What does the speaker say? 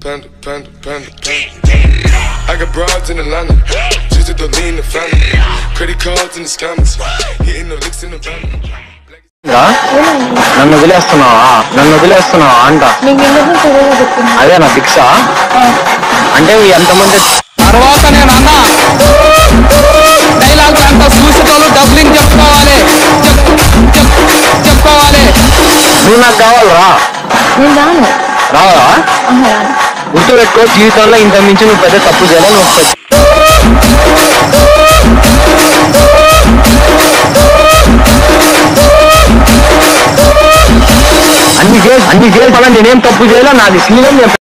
panda, panda, panda, panda. I got broads in Atlanta, just to throw lean the family. Credit cards in the scammers, hitting the licks in the van. నన్ను వదిలేస్తున్నావా నన్ను వదిలేస్తున్నావా అంట అదే నా fix అంటే ఎంతమంది తర్వాత నేను అన్న డైలాగ్ అంతా చూసేటోళ్ళు డబ్లింగ్ చెప్పుకోవాలి చెప్- చెప్- చెప్పుకోవాలి నువ్వు నాకు కావాలరా నేను రాను రావా గుర్తుపెట్టుకో జీవితంలో ఇంత మించి నువ్వు పెద్ద తప్పు చేయాలి నువ్వు అన్ని చేసి అన్ని చేసి నేనేం తప్పు చేయాలో నాది సీనియర్